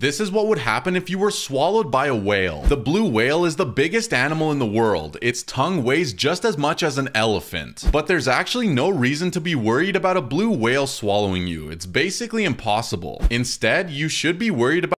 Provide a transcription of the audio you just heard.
This is what would happen if you were swallowed by a whale. The blue whale is the biggest animal in the world. Its tongue weighs just as much as an elephant. But there's actually no reason to be worried about a blue whale swallowing you. It's basically impossible. Instead, you should be worried about